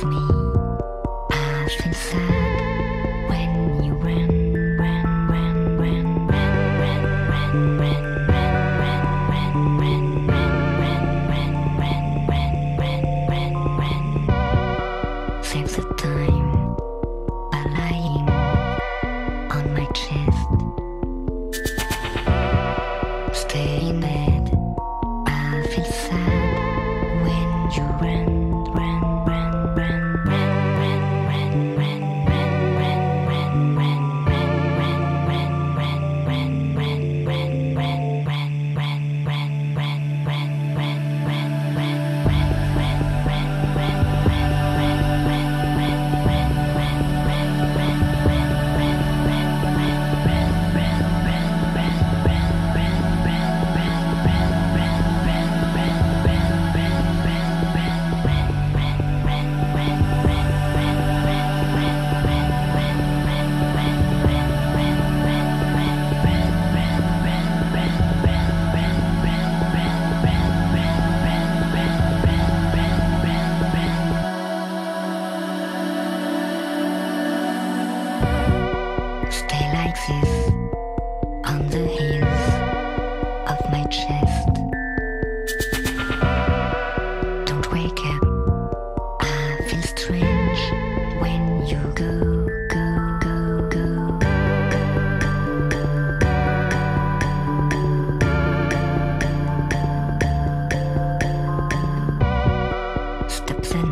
I've sad when you run. Stay. the plan.